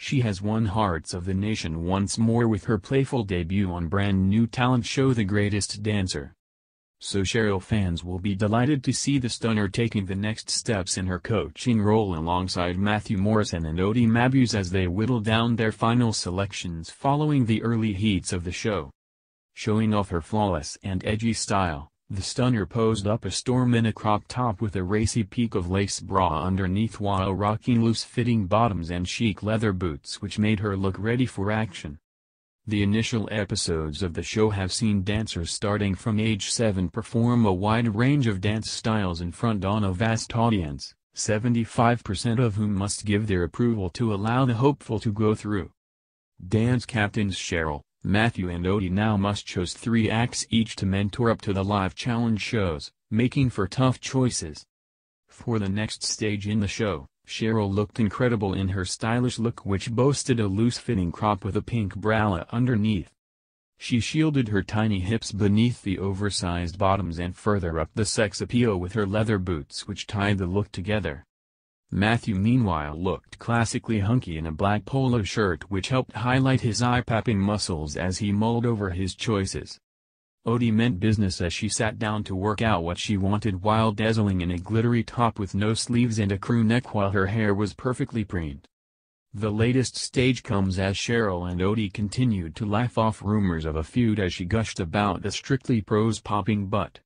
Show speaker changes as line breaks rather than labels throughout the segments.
She has won hearts of the nation once more with her playful debut on brand new talent show The Greatest Dancer. So Cheryl fans will be delighted to see the stunner taking the next steps in her coaching role alongside Matthew Morrison and Oti Mabuse as they whittle down their final selections following the early heats of the show. Showing off her flawless and edgy style, the stunner posed up a storm in a crop top with a racy peak of lace bra underneath while rocking loose-fitting bottoms and chic leather boots which made her look ready for action. The initial episodes of the show have seen dancers starting from age 7 perform a wide range of dance styles in front on a vast audience, 75% of whom must give their approval to allow the hopeful to go through. Dance captains Cheryl, Matthew and Oti now must choose three acts each to mentor up to the live challenge shows, making for tough choices. For the next stage in the show, Cheryl looked incredible in her stylish look which boasted a loose-fitting crop with a pink bralette underneath. She shielded her tiny hips beneath the oversized bottoms and further up the sex appeal with her leather boots which tied the look together. Matthew meanwhile looked classically hunky in a black polo shirt which helped highlight his eye-popping muscles as he mulled over his choices. Oti meant business as she sat down to work out what she wanted while dazzling in a glittery top with no sleeves and a crew neck while her hair was perfectly preened. The latest stage comes as Cheryl and Oti continued to laugh off rumors of a feud as she gushed about the Strictly Pros popping butt.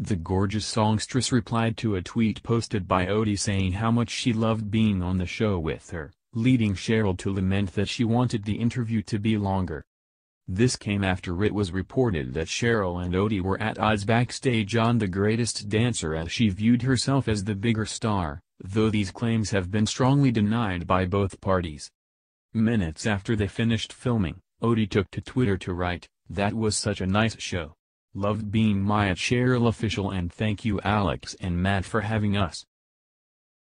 The gorgeous songstress replied to a tweet posted by Oti saying how much she loved being on the show with her, leading Cheryl to lament that she wanted the interview to be longer. This came after it was reported that Cheryl and Oti were at odds backstage on The Greatest Dancer as she viewed herself as the bigger star, though these claims have been strongly denied by both parties. Minutes after they finished filming, Oti took to Twitter to write, that was such a nice show. Loved being my Cheryl official and thank you Alex and Matt for having us.